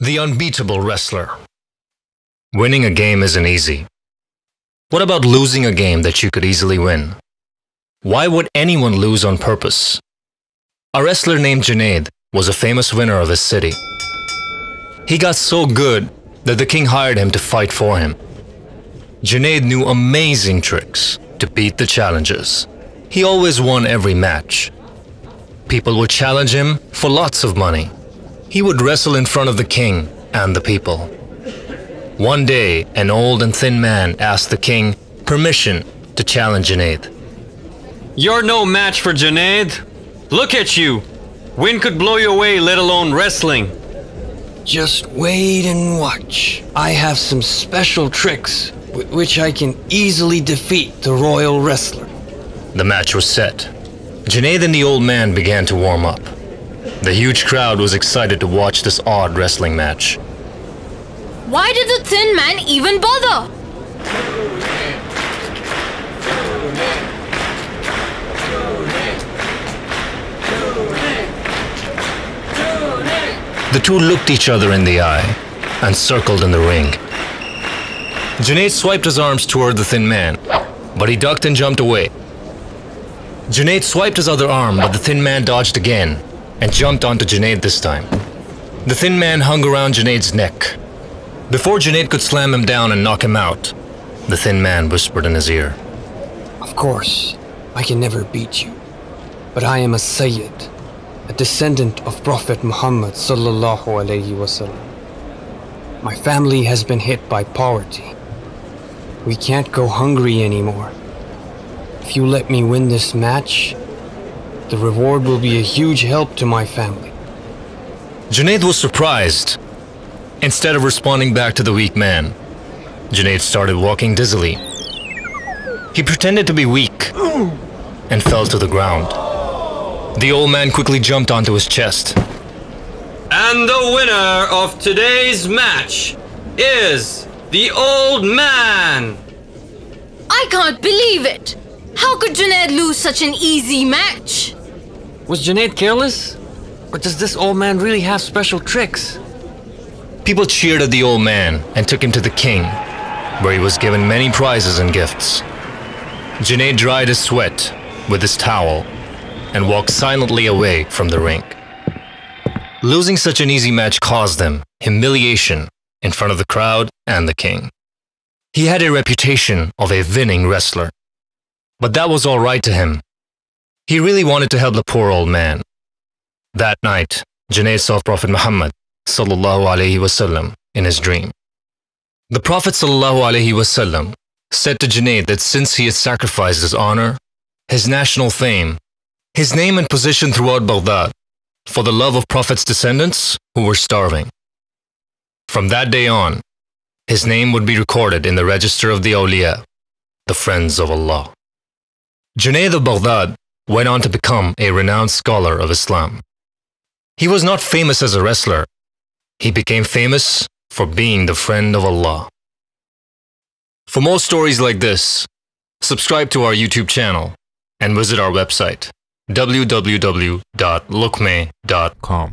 The unbeatable wrestler. Winning a game isn't easy. What about losing a game that you could easily win? Why would anyone lose on purpose? A wrestler named Junaid was a famous winner of his city. He got so good that the king hired him to fight for him. Junaid knew amazing tricks to beat the challenges. He always won every match. People would challenge him for lots of money. He would wrestle in front of the king and the people. One day, an old and thin man asked the king permission to challenge Junaid. You're no match for Junaid. Look at you. Wind could blow you away, let alone wrestling. Just wait and watch. I have some special tricks with which I can easily defeat the royal wrestler. The match was set. Junaid and the old man began to warm up. The huge crowd was excited to watch this odd wrestling match. Why did the thin man even bother? The two looked each other in the eye and circled in the ring. Junaid swiped his arms toward the thin man, but he ducked and jumped away. Junaid swiped his other arm, but the thin man dodged again and jumped onto Junaid this time. The thin man hung around Junaid's neck. Before Junaid could slam him down and knock him out, the thin man whispered in his ear. Of course, I can never beat you. But I am a Sayyid, a descendant of Prophet Muhammad sallallahu alaihi wasallam. My family has been hit by poverty. We can't go hungry anymore. If you let me win this match, the reward will be a huge help to my family. Junaid was surprised. Instead of responding back to the weak man, Junaid started walking dizzily. He pretended to be weak and fell to the ground. The old man quickly jumped onto his chest. And the winner of today's match is the old man. I can't believe it. How could Junaid lose such an easy match? Was Junaid careless? Or does this old man really have special tricks? People cheered at the old man and took him to the king, where he was given many prizes and gifts. Junaid dried his sweat with his towel and walked silently away from the ring. Losing such an easy match caused him humiliation in front of the crowd and the king. He had a reputation of a winning wrestler. But that was all right to him. He really wanted to help the poor old man. That night, Junaid saw Prophet Muhammad sallallahu alaihi wasallam in his dream. The Prophet sallallahu alaihi wasallam said to Junaid that since he had sacrificed his honor, his national fame, his name and position throughout Baghdad, for the love of Prophet's descendants who were starving. From that day on, his name would be recorded in the register of the awliya, the friends of Allah. Junaid of Baghdad went on to become a renowned scholar of Islam. He was not famous as a wrestler. He became famous for being the friend of Allah. For more stories like this, subscribe to our YouTube channel and visit our website www.luqmay.com.